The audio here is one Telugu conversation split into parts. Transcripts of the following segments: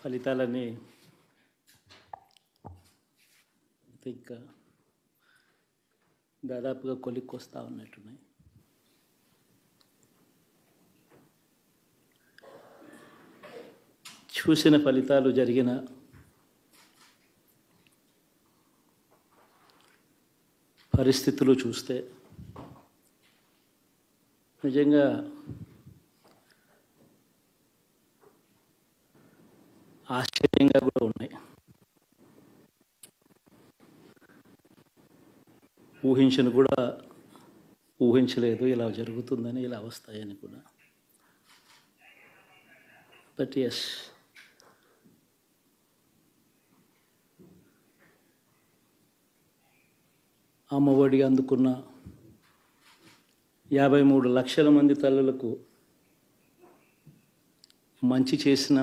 ఫలితాలని ఇంకా దాదాపుగా కొలిక్కొస్తా ఉన్నట్టున్నాయి. చూసిన ఫలితాలు జరిగిన పరిస్థితులు చూస్తే నిజంగా ఆశ్చర్యంగా కూడా ఉన్నాయి. ఊహించను కూడా ఊహించలేదు ఇలా జరుగుతుందని ఇలా వస్తాయని కూడా. బట్ ఎస్ అమ్మఒడి అందుకున్న యాభై మూడు లక్షల మంది తల్లులకు మంచి చేసిన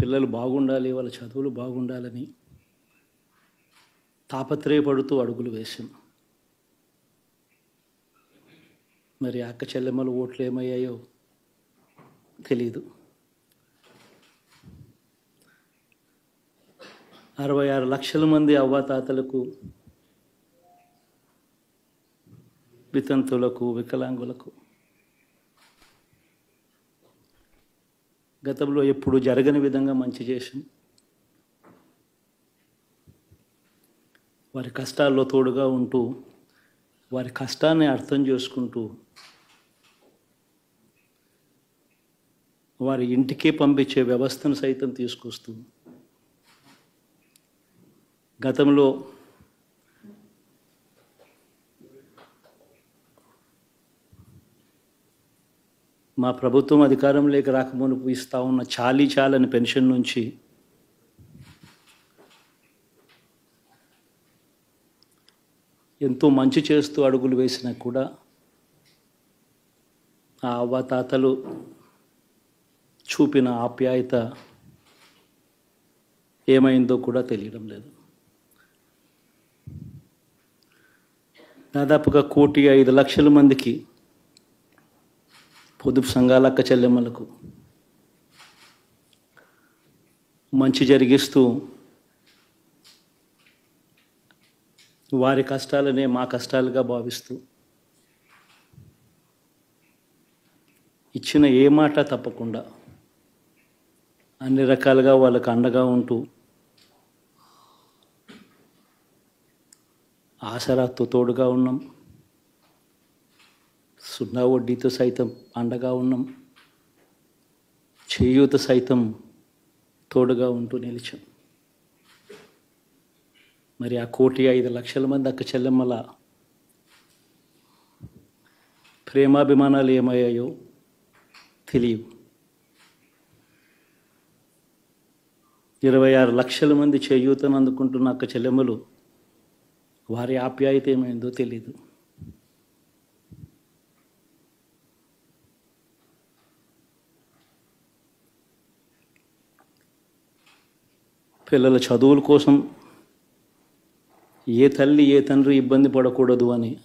పిల్లలు బాగుండాలి వాళ్ళ చదువులు బాగుండాలని తాపత్రయపడుతూ అడుగులు వేశాం. మరి అక్క చెల్లెమ్మల ఓట్లు ఏమయ్యాయో తెలీదు. అరవై ఆరు లక్షల మంది అవ్వాతాతలకు వితంతులకు వికలాంగులకు గతంలో ఎప్పుడు జరగని విధంగా మంచి చేసాం వారి కష్టాల్లో తోడుగా ఉంటూ వారి కష్టాన్ని అర్థం చేసుకుంటూ వారి ఇంటికే పంపించే వ్యవస్థను సైతం తీసుకొస్తూ గతంలో మా ప్రభుత్వం అధికారంలోకి రాకమునుపు ఇస్తూ ఉన్న చాలీ చాలని పెన్షన్ నుంచి ఎంతో మంచి చేస్తూ అడుగులు వేసినా కూడా ఆ అవ్వతాతలు చూపిన ఆప్యాయత ఏమైందో కూడా తెలియడం లేదు. దాదాపుగా కోటి ఐదు లక్షల మందికి పొదుపు సంఘాల అక్క చెల్లెమ్మలకు మంచి జరిగిస్తూ వారి కష్టాలనే మా కష్టాలుగా భావిస్తూ ఇచ్చిన ఏ మాట తప్పకుండా అన్ని రకాలుగా వాళ్ళకు అండగా ఉంటూ ఆసరాతో తోడుగా ఉన్నాం. సున్నా వడ్డీతో సైతం అండగా ఉన్నాం. చేయూత సైతం తోడుగా ఉంటూ నిలిచాం. మరి ఆ కోటి ఐదు లక్షల మంది అక్క చెల్లెమ్మల ప్రేమాభిమానాలు ఏమయ్యాయో తెలియవు. ఇరవై ఆరు లక్షల మంది చేయూతను అందుకుంటున్న అక్క చెల్లెమ్మలు వారి ఆప్యాయత ఏమైందో తెలీదు. పిల్లల చదువుల కోసం ఏ తల్లి ఏ తండ్రి ఇబ్బంది పడకూడదు అని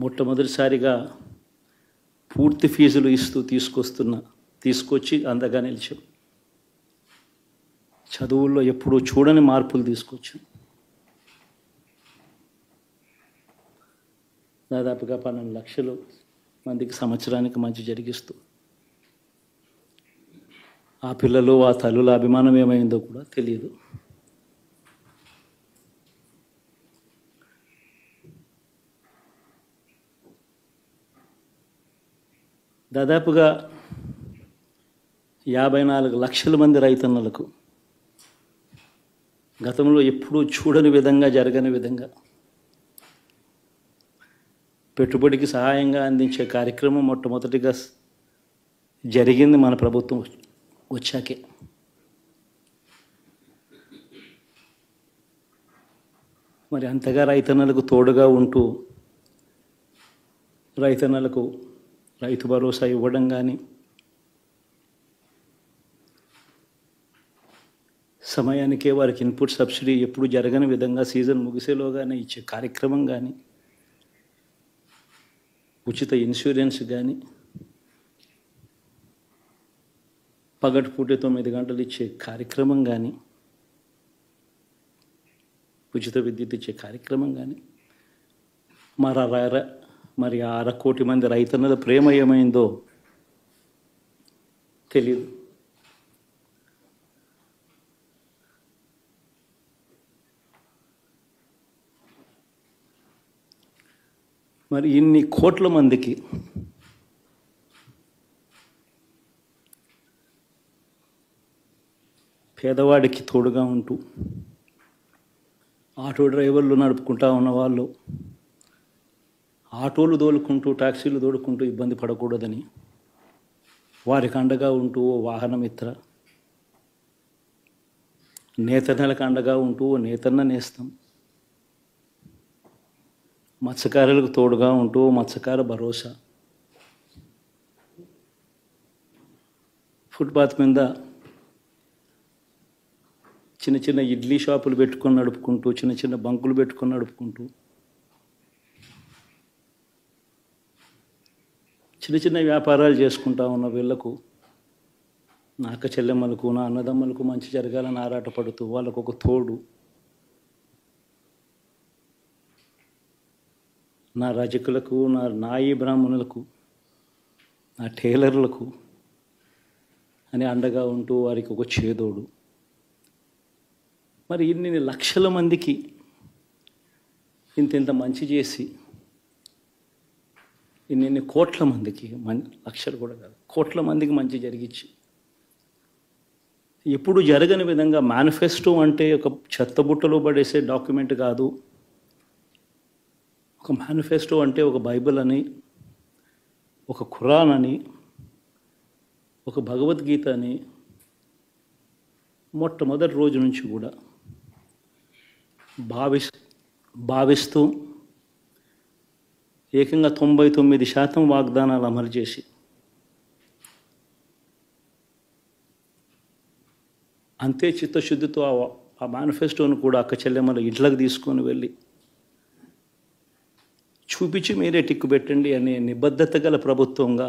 మొట్టమొదటిసారిగా పూర్తి ఫీజులు ఇస్తూ తీసుకొస్తున్న తీసుకొచ్చి అందగా నిలిచాం. చదువుల్లో ఎప్పుడూ చూడని మార్పులు తీసుకొచ్చాం. దాదాపుగా పన్నెండు లక్షలు మందికి సంవత్సరానికి మంచి జరిగిస్తూ ఆ పిల్లలు ఆ తల్లుల అభిమానం ఏమైందో కూడా తెలియదు. దాదాపుగా యాభై నాలుగు లక్షల మంది రైతన్నలకు గతంలో ఎప్పుడూ చూడని విధంగా జరగని విధంగా పెట్టుబడికి సహాయంగా అందించే కార్యక్రమం మొట్టమొదటిగా జరిగింది మన ప్రభుత్వం వచ్చాకే. మరి అంతగా రైతన్నలకు తోడుగా ఉంటూ రైతన్నలకు రైతు భరోసా ఇవ్వడం కానీ సమయానికే వారికి ఇన్పుట్ సబ్సిడీ ఎప్పుడు జరగని విధంగా సీజన్ ముగిసేలోగానే ఇచ్చే కార్యక్రమం కానీ ఉచిత ఇన్సూరెన్స్ కానీ పగటిపూట తొమ్మిది గంటలు ఇచ్చే కార్యక్రమం కానీ ఉచిత విద్యుత్ ఇచ్చే కార్యక్రమం కానీ మరి ఆ ర- మరి ఆ అర కోటి మంది రైతన్నల ప్రేమ ఏమైందో తెలియదు మరి ఇన్ని కోట్ల మందికి పేదవాడికి తోడుగా ఉంటూ ఆటో డ్రైవర్లు నడుపుకుంటా ఉన్నవాళ్ళు ఆటోలు దోలుకుంటూ టాక్సీలు దోలుకుంటూ ఇబ్బంది పడకూడదని వారికి అండగా ఉంటూ ఓ వాహనమిత్ర నేత నేతన్నలకు అండగా ఉంటూ ఓ నేతన్న నేస్తాం. మత్స్యకారులకు తోడుగా ఉంటూ మత్స్యకార భరోసా. ఫుట్పాత్ మీద చిన్న చిన్న ఇడ్లీ షాపులు పెట్టుకొని నడుపుకుంటూ చిన్న చిన్న బంకులు పెట్టుకొని నడుపుకుంటూ చిన్న చిన్న వ్యాపారాలు చేసుకుంటా ఉన్న వీళ్ళకు నా అక్క చెల్లెమ్మలకు నా అన్నదమ్మలకు మంచి జరగాలని ఆరాటపడుతూ వాళ్ళకు ఒక తోడు నా రజకులకు నా నాయి బ్రాహ్మణులకు నా టైలర్లకు అని అండగా ఉంటూ వారికి ఒక చేదోడు. మరి ఇన్ని లక్షల మందికి ఇంత ఇంత మంచి చేసి ఇన్ని కోట్ల మందికి మన్ లక్షలు కూడా కాదు కోట్ల మందికి మంచి జరిగించి ఎప్పుడు జరగని విధంగా మేనిఫెస్టో అంటే ఒక చెత్తబుట్టలో పడేసే డాక్యుమెంట్ కాదు. ఒక మేనిఫెస్టో అంటే ఒక బైబిల్ అని ఒక ఖురాన్ అని ఒక భగవద్గీత అని మొట్టమొదటి రోజు నుంచి కూడా భావిస్ భావిస్తూ ఏకంగా తొంభై తొమ్మిది శాతం వాగ్దానాలు అమలు చేసి అంతే చిత్తశుద్ధితో ఆ- ఆ మేనిఫెస్టోను కూడా అక్క చెల్లెమ్మల ఇంట్లోకి తీసుకొని వెళ్ళి చూపించి మీరే టిక్కు పెట్టండి అనే నిబద్ధత గల ప్రభుత్వంగా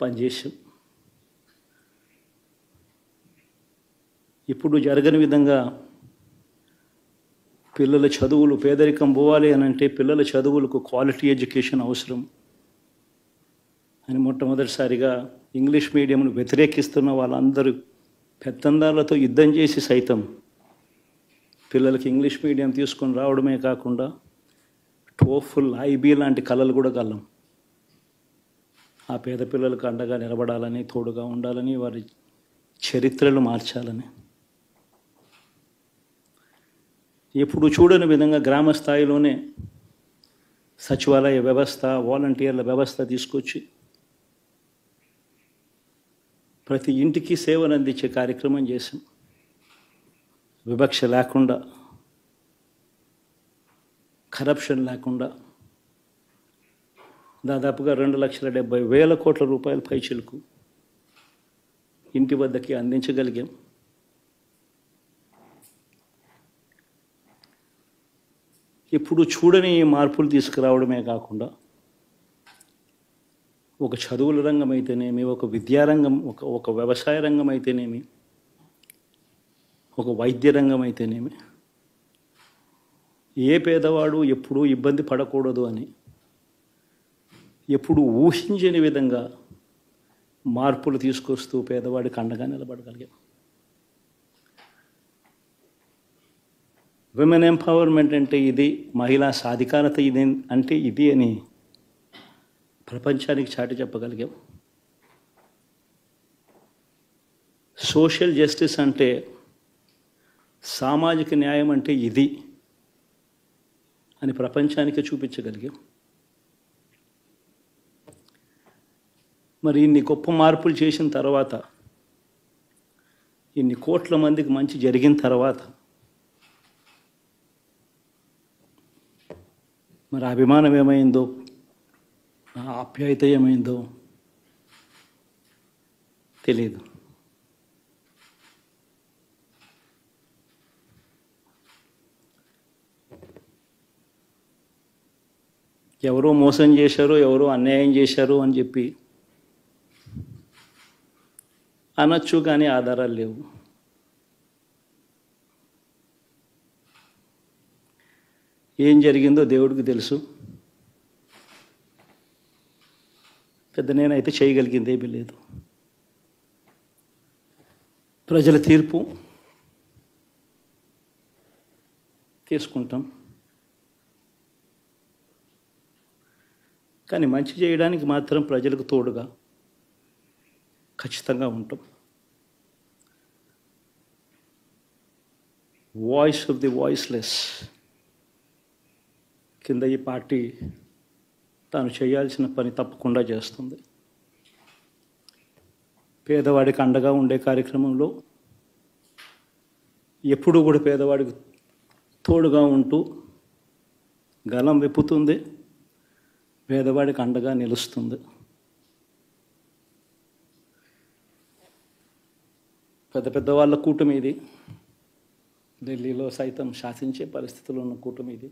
పనిచేసాం ఇప్పుడు జరగని విధంగా పిల్లల చదువులు పేదరికం పోవాలి అని అంటే పిల్లల చదువులకు క్వాలిటీ ఎడ్యుకేషన్ అవసరం. అని మొట్టమొదటిసారిగా ఇంగ్లీష్ మీడియంను వ్యతిరేకిస్తున్న వాళ్ళందరూ పెత్తందారులతో యుద్ధం చేసి సైతం పిల్లలకి ఇంగ్లీష్ మీడియం తీసుకొని రావడమే కాకుండా టోఫుల్ ఐబీ లాంటి కళలు కూడా కలం. ఆ పేద పిల్లలకు అండగా నిలబడాలని తోడుగా ఉండాలని వారి చరిత్రలు మార్చాలని. ఎప్పుడు చూడని విధంగా గ్రామ స్థాయిలోనే సచివాలయ వ్యవస్థ వాలంటీర్ల వ్యవస్థ తీసుకొచ్చి ప్రతి ఇంటికి సేవలు అందించే కార్యక్రమం చేశాం. వివక్ష లేకుండా కరప్షన్ లేకుండా దాదాపుగా రెండు లక్షల డెబ్బై వేల కోట్ల రూపాయల పైచిలకు ఇంటి వద్దకి అందించగలిగాం. ఇప్పుడు చూడని మార్పులు తీసుకురావడమే కాకుండా ఒక చదువుల రంగం అయితేనేమి ఒక విద్యారంగం ఒక ఒక వ్యవసాయ రంగం అయితేనేమి ఒక వైద్య రంగం అయితేనేమి ఏ పేదవాడు ఎప్పుడూ ఇబ్బంది పడకూడదు అని ఎప్పుడు ఊహించని విధంగా మార్పులు తీసుకొస్తూ పేదవాడికి అండగా నిలబడగలిగాం. విమెన్ ఎంపవర్మెంట్ అంటే ఇది మహిళా సాధికారత ఇది అంటే ఇది అని ప్రపంచానికి చాటి చెప్పగలిగాం. సోషల్ జస్టిస్ అంటే సామాజిక న్యాయం అంటే ఇది అని ప్రపంచానికి చూపించగలిగాం. మరి ఇన్ని గొప్ప మార్పులు చేసిన తర్వాత ఇన్ని కోట్ల మందికి మంచి జరిగిన తర్వాత మరి అభిమానం ఏమైందో? ఆప్యాయత ఏమైందో తెలియదు ఎవరో మోసం చేశారు ఎవరో అన్యాయం చేశారు అని చెప్పి అనొచ్చు కానీ ఆధారాలు లేవు. ఏం జరిగిందో దేవుడికి తెలుసు. పెద్ద నేనైతే చేయగలిగింది ఏమీ లేదు. ప్రజల తీర్పు తీసుకుంటాం. కానీ మంచి చేయడానికి మాత్రం ప్రజలకు తోడుగా ఖచ్చితంగా ఉంటాం. వాయిస్ ఆఫ్ ది వాయిస్లెస్ కింద ఈ పార్టీ తాను చేయాల్సిన పని తప్పకుండా చేస్తుంది. పేదవాడికి అండగా ఉండే కార్యక్రమంలో ఎప్పుడూ కూడా పేదవాడికి తోడుగా ఉంటూ గలం విప్పుతుంది. పేదవాడికి అండగా నిలుస్తుంది. పెద్ద పెద్ద వాళ్ళ కూటమి ఇది. ఢిల్లీలో సైతం శాసించే పరిస్థితుల్లో ఉన్న కూటమి ఇది.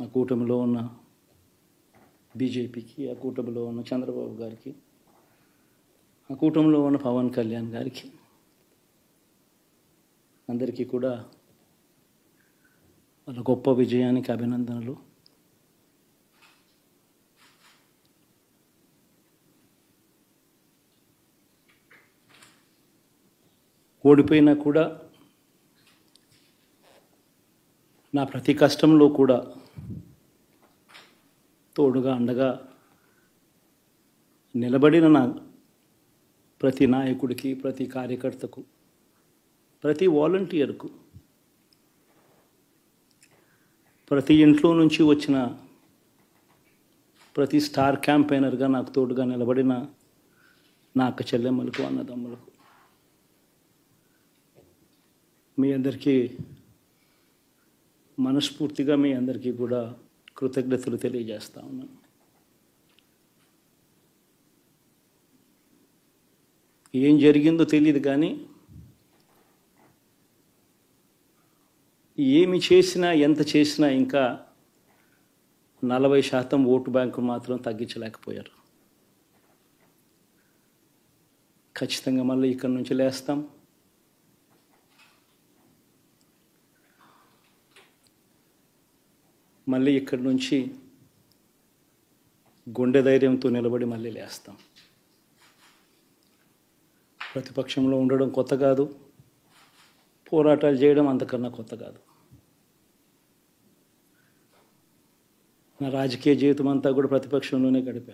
ఆ కూటమిలో ఉన్న బీజేపీకి ఆ కూటమిలో ఉన్న చంద్రబాబు గారికి ఆ కూటమిలో ఉన్న పవన్ కళ్యాణ్ గారికి అందరికీ కూడా వాళ్ళ గొప్ప విజయానికి అభినందనలు. ఓడిపోయినా కూడా నా ప్రతి కష్టంలో కూడా తోడుగా అండగా నిలబడిన నా ప్రతి నాయకుడికి ప్రతి కార్యకర్తకు ప్రతి వాలంటీర్కు ప్రతి ఇంట్లో నుంచి వచ్చిన ప్రతి స్టార్ క్యాంపెయినర్గా నాకు తోడుగా నిలబడిన నా అక్క చెల్లెమ్మలకు అన్నదమ్ములకు మీ అందరికీ మనస్ఫూర్తిగా మీ అందరికీ కూడా కృతజ్ఞతలు తెలియజేస్తా ఉన్నాను. ఏం జరిగిందో తెలియదు కానీ ఏమి చేసినా ఎంత చేసినా ఇంకా నలభై శాతం ఓటు బ్యాంకు మాత్రం తగ్గించలేకపోయారు. ఖచ్చితంగా మళ్ళీ ఇక్కడి నుంచి లేస్తాం. మళ్ళీ ఇక్కడి నుంచి గుండె ధైర్యంతో నిలబడి మళ్ళీ లేస్తాం. ప్రతిపక్షంలో ఉండడం కొత్త కాదు. పోరాటాలు చేయడం అంతకన్నా కొత్త కాదు. నా రాజకీయ జీవితం అంతా కూడా ప్రతిపక్షంలోనే గడిపా.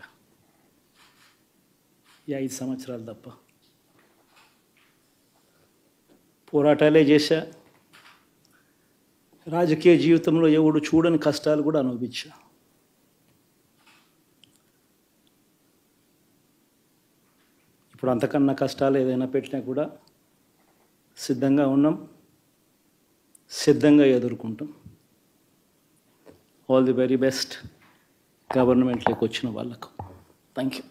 ఈ ఐదు సంవత్సరాలు తప్ప. పోరాటాలే చేశా. రాజకీయ జీవితంలో ఎవడు చూడని కష్టాలు కూడా అనుభవించా. ఇప్పుడు అంతకన్నా కష్టాలు ఏదైనా పెట్టినా కూడా సిద్ధంగా ఉన్నాం సిద్ధంగా ఎదుర్కొంటాం. ఆల్ ది వెరీ బెస్ట్ గవర్నమెంట్లోకి వచ్చిన వాళ్ళకు. Thank you